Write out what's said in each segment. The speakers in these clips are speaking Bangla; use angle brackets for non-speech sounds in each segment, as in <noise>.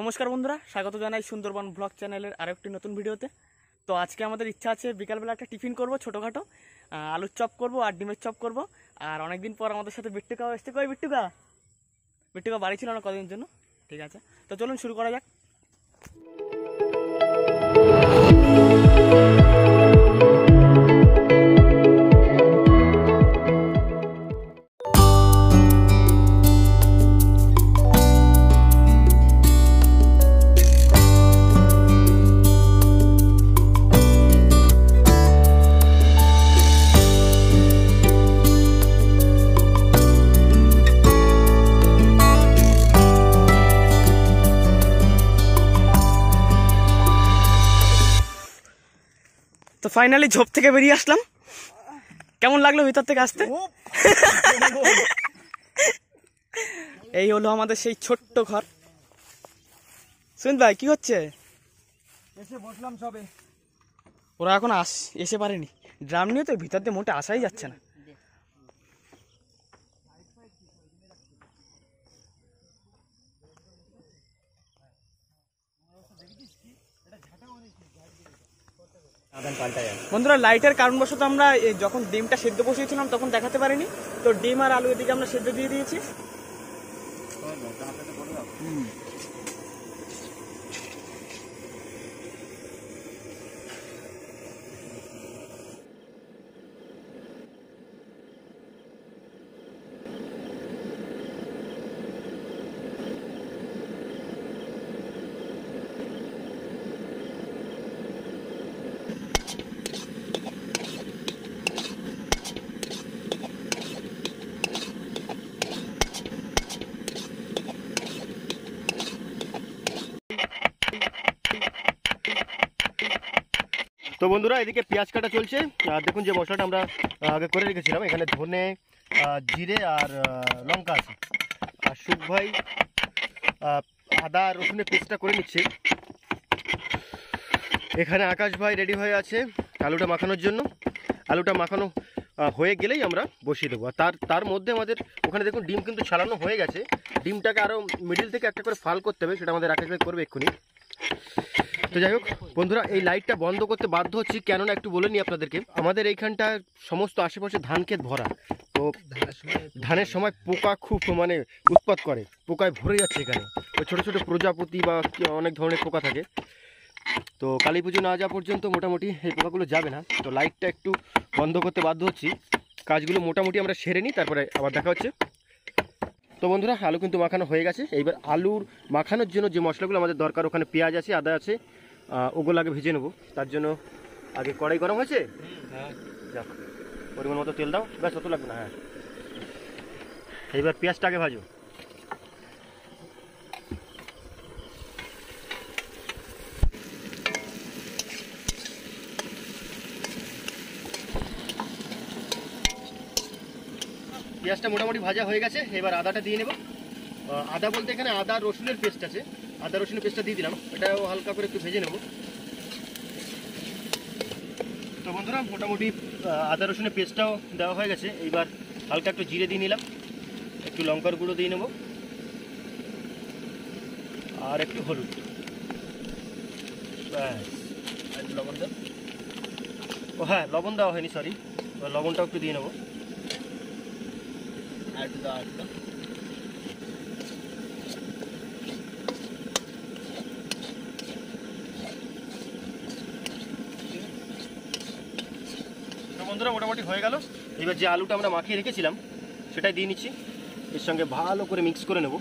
নমস্কার বন্ধুরা, স্বাগত জানাই সুন্দরবন ব্লগ চ্যানেলের আরও একটি নতুন ভিডিওতে। তো আজকে আমাদের ইচ্ছা আছে, বিকালবেলা একটা টিফিন করব ছোটোখাটো আলুর চপ করব আর ডিমের চপ করব। আর অনেকদিন পর আমাদের সাথে বিট্টুকাও এসছে। কই বিট্টুকা বিট্টুকা বাড়ি ছিল না কদিনের জন্য। ঠিক আছে, তো চলুন শুরু করা যাক। তো ফাইনালি ঝোপ থেকে বেরিয়ে আসলাম। কেমন লাগল ভিতর থেকে আসতে? এই হলো আমাদের সেই ছোট্ট ঘর। সুন ভাই কি হচ্ছে? এসে বসলাম সবে। ওরা এখন আস এসে পারেনি। ড্রাম নিয়ে তো ভিতর দিয়ে মোটে আসাই যাচ্ছে না। বন্ধুরা লাইটের কারণবশত আমরা যখন ডিমটা সেদ্ধ বসিয়েছিলাম তখন দেখাতে পারিনি। তো ডিম আর আলু এদিকে আমরা সেদ্ধ দিয়ে দিয়েছি। তো বন্ধুরা, এদিকে পেঁয়াজ কাটা চলছে। আর দেখুন যে মশলাটা আমরা আগে করে রেখেছিলাম। এখানে ধনে জিরে আর লঙ্কা আছে। আর সুখ ভাই আদা রসুনের পেস্টটা করে নিচ্ছে। এখানে আকাশ ভাই রেডি হয়ে আছে আলুটা মাখানোর জন্য। আলুটা মাখানো হয়ে গেলেই আমরা বসিয়ে দেবো। আর তার তার মধ্যে আমাদের, ওখানে দেখুন ডিম কিন্তু ছাড়ানো হয়ে গেছে। ডিমটাকে আরও মিডিল থেকে একটা করে ফাল করতে হবে, সেটা আমাদের আকাশ ভাই করবে এক্ষুনি। তো যাই হোক, বন্ধুরা, এই লাইটটা বন্ধ করতে বাধ্য হচ্ছি। কেননা একটু বলে নিই আপনাদেরকে, আমাদের এইখানটা সমস্ত আশেপাশে ধান ক্ষেত ভরা। তো ধানের সময় পোকা খুব মানে উৎপাত করে, পোকায় ভরে যাচ্ছে এখানে। ওই ছোটো ছোটো প্রজাপতি বা অনেক ধরনের পোকা থাকে। তো কালী পুজো না যাওয়া পর্যন্ত মোটামুটি এই পোকাগুলো যাবে না। তো লাইটটা একটু বন্ধ করতে বাধ্য হচ্ছি। কাজগুলো মোটামুটি আমরা সেরে নিই, তারপরে আবার দেখা হচ্ছে। তো বন্ধুরা, আলু কিন্তু মাখানো হয়ে গেছে। এইবার আলুর মাখানোর জন্য যে মশলাগুলো আমাদের দরকার, ওখানে পেঁয়াজ আছে, আদা আছে ওগুলো আগে ভেজে নেব। তার জন্য আগে কড়াই গরম হয়েছে? পরিমাণ মতো তেল দাও। ব্যাস, অত লাগবে না হ্যাঁ। এইবার পেঁয়াজটা আগে ভাজো। পেঁয়াজটা মোটামুটি ভাজা হয়ে গেছে, এবার আদাটা দিয়ে নেব। আদা বলতে এখানে আদা রসুনের পেস্ট আছে। আদা রসুনের পেস্টটা দিয়ে দিলাম, এটাও হালকা করে একটু ভেজে নেব। তো বন্ধুরা, মোটামুটি আদা রসুনের পেস্টটাও দেওয়া হয়ে গেছে এইবার হালকা একটু জিরে দিয়ে নিলাম, একটু লঙ্কার গুঁড়ো দিয়ে নেব, আর একটু হলুদ। লবণ দাও ও হ্যাঁ লবণ দেওয়া হয়নি সরি লবণটাও একটু দিয়ে নেব। আর একটু দাও বন্ধুরা, মোটামুটি হয়ে গেল। এবার যে আলুটা আমরা মাখিয়ে রেখেছিলাম, সেটাই দিয়ে নিচ্ছি। এর সঙ্গে ভালো করে মিক্স করে নেব।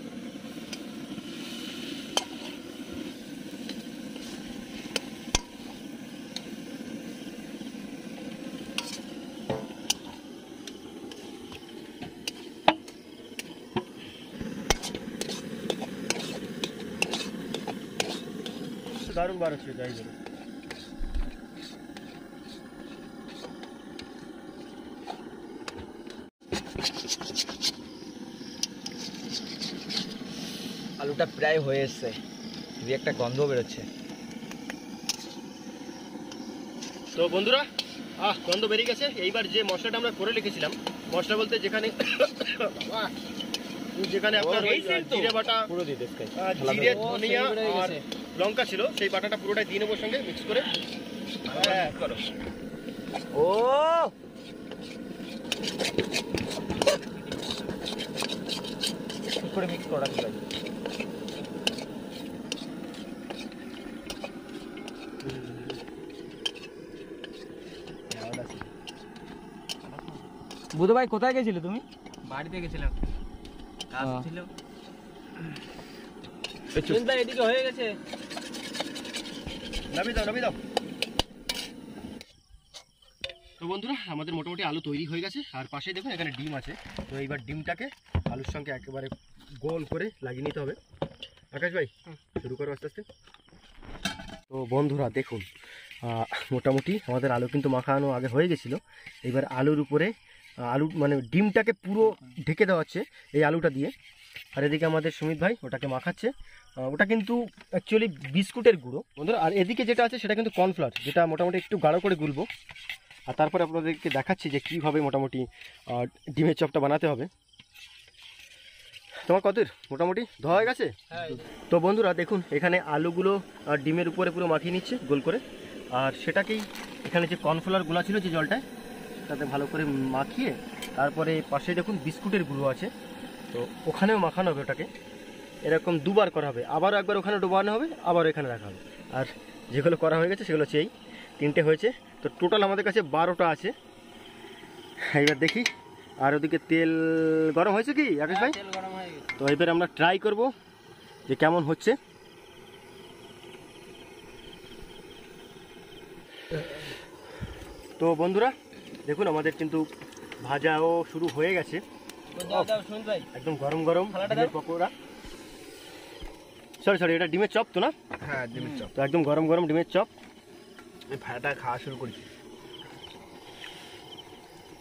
দারুণ বার হচ্ছে যাই বলো। আলুটা প্রায় হয়ে এসছে। দুই একটা গন্ধ বেরোচ্ছে। তো বন্ধুরা আহ গন্ধ বেরিয়ে গেছে। এইবার যে মশলাটা আমরা করে রেখেছিলাম মশলা বলতে যেখানে যেখানে আপনার জিরে বাটা জিরে ধনিয়া আর লঙ্কা ছিল সেই বাটাটা পুরোটাই দিয়ে নেব সঙ্গে মিক্স করে। হ্যাঁ করো। ও! করে মিক্স করা বুধ ভাই কোথায় গেছিলে তুমি? বাড়িতে গেছিলাম। কাজ। ছিল। চিন্তা এদিকে হয়ে গেছে। নামিয়ে দাও নামিয়ে দাও। তো বন্ধুরা আমাদের মোটামুটি আলু তৈরি হয়ে গেছে। আর পাশে দেখুন এখানে ডিম আছে। তো এইবার ডিমটাকে আলুর সঙ্গে একেবারে গোল করে লাগিয়ে নিতে হবে। আকাশ ভাই শুরু করো আস্তে আস্তে। তো বন্ধুরা দেখুন মোটামুটি আমাদের আলু কিন্তু মাখানো আগে হয়ে গেছিল। এবার আলুর উপরে আলু মানে ডিমটাকে পুরো ঢেকে দেওয়া হচ্ছে এই আলুটা দিয়ে। আর এদিকে আমাদের সুমিত ভাই ওটাকে মাখাচ্ছে। ওটা কিন্তু অ্যাকচুয়ালি বিস্কুটের গুঁড়ো। বন্ধুরা আর এদিকে যেটা আছে সেটা কিন্তু কর্নফ্লাওয়ার যেটা মোটামুটি একটু গাঢ় করে গুলবো। আর তারপরে আপনাদেরকে দেখাচ্ছি যে কীভাবে মোটামুটি ডিমের চপটা বানাতে হবে। তোমার কত মোটামুটি ধোয়া হয়ে গেছে? তো বন্ধুরা দেখুন এখানে আলুগুলো ডিমের উপরে পুরো মাখিয়ে নিচ্ছে গোল করে। আর সেটাকেই এখানে যে কর্নফ্লাওয়ারগুলা ছিল যে জলটায় তাতে ভালো করে মাখিয়ে তারপরে পাশে দেখুন বিস্কুটের গুঁড়ো আছে। তো ওখানেও মাখানো হবে ওটাকে। এরকম দুবার করা হবে। আবারও একবার ওখানে ডোবানো হবে আবার এখানে রাখা হবে। আর যেগুলো করা হয়ে গেছে সেগুলো হচ্ছে এই তিনটে হয়েছে। তো টোটাল আমাদের কাছে বারোটা আছে। এবার দেখি। আর ওদিকে তেল গরম হয়েছে কি আকাশ ভাই? হয়ে তো এবার আমরা ট্রাই করব যে কেমন হচ্ছে। তো বন্ধুরা দেখুন আমাদের কিন্তু ভাজাও শুরু হয়ে গেছে। একদম গরম গরম পকোড়া। সরি সরি এটা ডিমের চপ তো না? হ্যাঁ ডিমের চপ। তো একদম গরম গরম ডিমের চপ। এই ভাড়াটা খাওয়া শুরু করি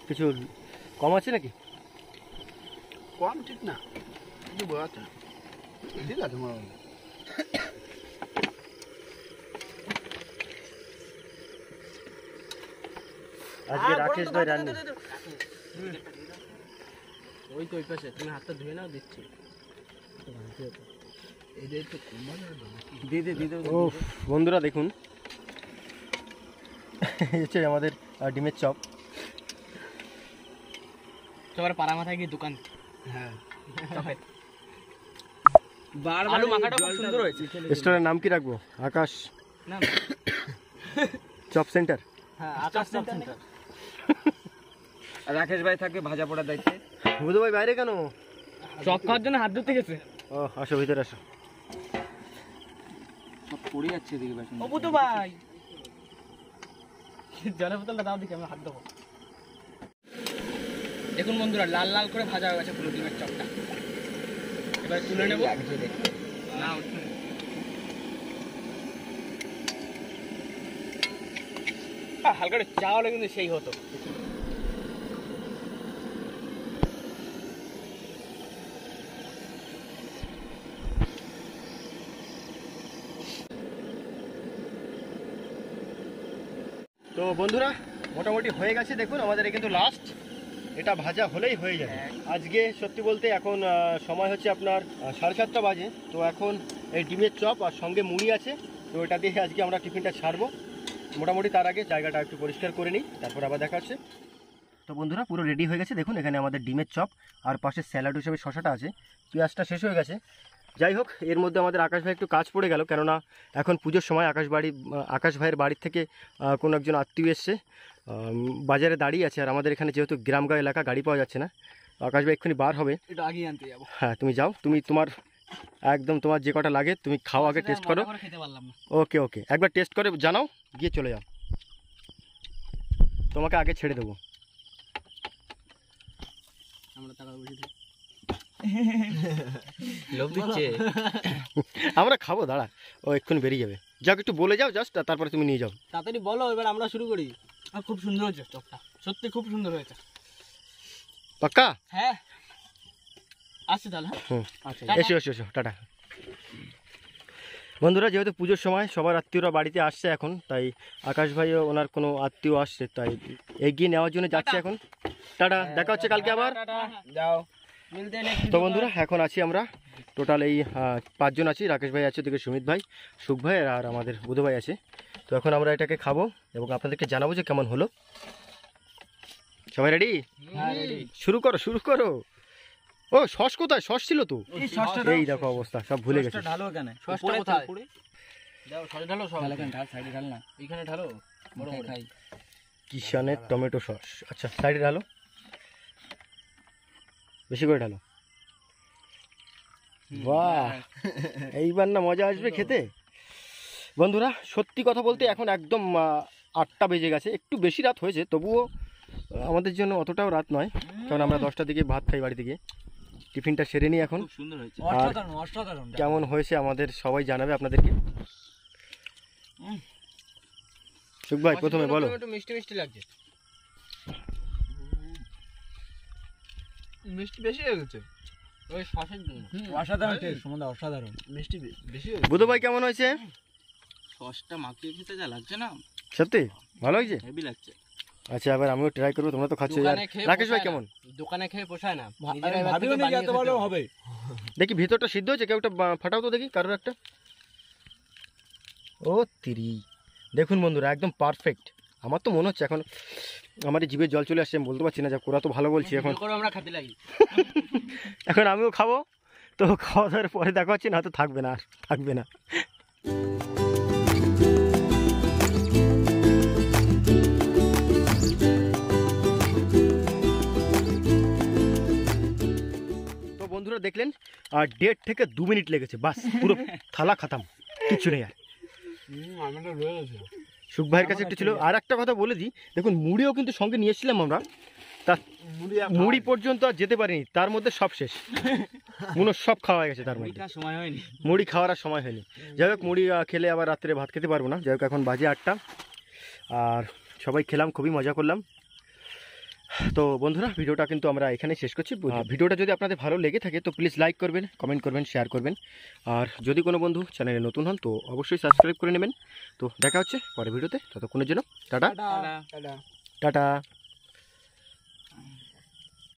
কিছু কম আছে নাকি? কম ঠিক না কিছু বোঝাচ্ছে না ঠিক আছে আমার আজকে রাকেশ ভাই রান্নি। ওই তো ওই পাশে তুমি হাতটা ধুয়ে নাও দিচ্ছি। ও বন্ধুরা দেখুন। হচ্ছে আমাদের ডিমের চপ। সবার পাড়া মাথায় গিয়ে দোকান? হ্যাঁ। চপের। বার আলু মাখাটা খুব সুন্দর হয়েছে। রেস্টুরেন্টের নাম কি রাখব? আকাশ। Chop centre. হ্যাঁ আকাশ চপ সেন্টার। রাকেশ ভাই থাকে ভাজা পোড়ার দায়িত্বে। বুধু ভাই বাইরে কেন? চপ খাওয়ার জন্য হাত ধুতে গেছে। ও আসো ভিতরে আসো। সব পড়ে যাচ্ছে এদিকে ও বুতু ভাই। জলের বোতলটা দাও দিকে আমি হাত দেবো দেখুন বন্ধুরা লাল লাল করে ভাজা হয়ে গেছে পুরো ডিমের চপটা। এবার তুলে নেব। না হালকা একটু চা হলে কিন্তু সেই হতো। তো বন্ধুরা, মোটামুটি হয়ে গেছে। দেখুন, আমাদের কিন্তু লাস্ট এটা ভাজা হলেই হয়ে যাবে। আজকে সত্যি বলতে এখন সময় হচ্ছে আপনার সাড়ে সাতটা বাজে। তো এখন এই ডিমের চপ আর সঙ্গে মুড়ি আছে। তো এটা দিয়ে আজকে আমরা টিফিনটা ছাড়বো। মোটামুটি তার আগে জায়গাটা একটু পরিষ্কার করে নিই, তারপর আবার দেখা হচ্ছে। তো বন্ধুরা, পুরো রেডি হয়ে গেছে। দেখুন, এখানে আমাদের ডিমের চপ। আর পাশে স্যালাড হিসেবে শশাটা আছে। পেঁয়াজটা শেষ হয়ে গেছে। যাই হোক এর মধ্যে আমাদের আকাশ ভাই একটু কাজ পড়ে গেল কেননা এখন পুজোর সময় আকাশ বাড়ি আকাশ ভাইয়ের বাড়ির থেকে কোনো একজন আত্মীয় এসছে বাজারে দাঁড়িয়ে আছে আর আমাদের এখানে যেহেতু গ্রামগাঁও এলাকা গাড়ি পাওয়া যাচ্ছে না আকাশ ভাই এক্ষুনি বার হবে। আগেই আনতে যাব। হ্যাঁ তুমি যাও তুমি তোমার একদম তোমার যে কটা লাগে তুমি খাও আগে টেস্ট করো। ওকে ওকে একবার টেস্ট করে জানাও গিয়ে চলে যাও। তোমাকে আগে ছেড়ে দেবো। আমরা টাকা <laughs> দিচ্ছে। <laughs> আমরা খাব দাঁড়া। ও এক্ষুনি বেরিয়ে যাবে। যাও একটু বলে যাও জাস্ট তারপরে তুমি নিয়ে যাও। তাড়াতাড়ি বলো এবার আমরা শুরু করি। আর খুব সুন্দর হয়েছে চপটা সত্যি খুব সুন্দর হয়েছে। পাক্কা? হ্যাঁ। আসছে তাহলে হ্যাঁ? হুম। আচ্ছা এসো এসো এসো টাটা। বন্ধুরা যেহেতু পুজোর সময় সবার আত্মীয়রা বাড়িতে আসছে এখন তাই আকাশ ভাইও ওনার কোনো আত্মীয় আসছে তাই এগিয়ে নেওয়ার জন্য যাচ্ছে এখন। টাটা দেখা হচ্ছে কালকে আবার। যাও। তো বন্ধুরা এখন আছি আমরা টোটাল এই পাঁচজন আছি। রাকেশ ভাই আছে ওদিকে সুমিত ভাই সুখ ভাই আর আমাদের বুধ ভাই আছে। তো এখন আমরা এটাকে খাব এবং আপনাদেরকে জানাব যে কেমন হলো। সবাই রেডি শুরু করো শুরু করো। ও সস কোথায়? সস ছিল তো? এই দেখো অবস্থা সব ভুলে গেছে। ঢালো সসটা কোথায়? দাও সস ঢালো সব। ঢাল সাইডে ঢাল না। এইখানে ঢালো বড় বড় খাই। কিষানের টমেটো সস আচ্ছা সাইডে ঢালো। বেশি করে ঢালো। বাহ। <laughs> এইবার না মজা আসবে খেতে। বন্ধুরা সত্যি কথা বলতে এখন একদম আটটা বেজে গেছে। একটু বেশি রাত হয়েছে তবুও আমাদের জন্য অতটাও রাত নয়। কারণ আমরা দশটার দিকে ভাত খাই বাড়ি থেকে। টিফিনটা সেরে নিই এখন। খুব হয়েছে। আর অসাধারণ অসাধারণ। কেমন হয়েছে আমাদের সবাই জানাবে আপনাদেরকে। সুখ ভাই প্রথমে বলো। একটু মিষ্টি মিষ্টি লাগছে। মিষ্টি বেশি হয়ে গেছে। ওই সসের জন্য অসাধারণ টেস্ট সুমন্দা অসাধারণ। মিষ্টি বেশি হয়ে বুধ ভাই কেমন হয়েছে? সসটা মাখিয়ে খেতে যা লাগছে না? সত্যি? ভালো হয়েছে? হেভি লাগছে। আচ্ছা এবার আমিও ট্রাই করব তোমরা তো খাচ্ছ। রাকেশ ভাই কেমন? দোকানে খেয়ে পোষায় না। ভাবিও এত ভালো হবে। দেখি ভিতরটা সিদ্ধ হয়েছে? কেউ একটা ফাটাও তো দেখি কারোর একটা। ও তিরি। দেখুন বন্ধুরা একদম পারফেক্ট আমার তো মনে হচ্ছে এখন আমার জীবের জল চলে আসছে আমি বলতে পারছি না যে ওরা তো ভালো বলছি এখন। করে আমরা খেতে লাগি। <laughs> এখন আমিও খাব তো খাওয়া দাওয়ার পরে দেখা হচ্ছে না তো থাকবে না আর থাকবে না। তো বন্ধুরা দেখলেন আর দেড় থেকে দু মিনিট লেগেছে বাস পুরো থালা খাতাম কিচ্ছু নেই আর। আমারটা রয়ে গেছে। সুখ ভাইয়ের কাছে একটা ছিল। আর একটা কথা বলে দিই। দেখুন মুড়িও কিন্তু সঙ্গে নিয়ে এসেছিলাম আমরা। তার মুড়ি পর্যন্ত আর যেতে পারিনি। তার মধ্যে সব শেষ। <laughs> মুনো সব খাওয়া হয়ে গেছে তার মধ্যে। সময় হয়নি। মুড়ি খাওয়ার আর সময় হয়নি। যাই হোক মুড়ি খেলে আবার রাত্রে ভাত খেতে পারব না। যাই হোক এখন বাজে আটটা। আর সবাই খেলাম খুবই মজা করলাম। তো বন্ধুরা ভিডিওটা কিন্তু আমরা এখানে শেষ করছি। ভিডিওটা যদি আপনাদের ভালো লেগে থাকে তো প্লিজ লাইক করবেন কমেন্ট করবেন শেয়ার করবেন। আর যদি কোনো বন্ধু চ্যানেলে নতুন হন তো অবশ্যই সাবস্ক্রাইব করে নেবেন। তো দেখা হচ্ছে পরের ভিডিওতে ততক্ষণের জন্য টাটা টাটা। টাটা। টাটা।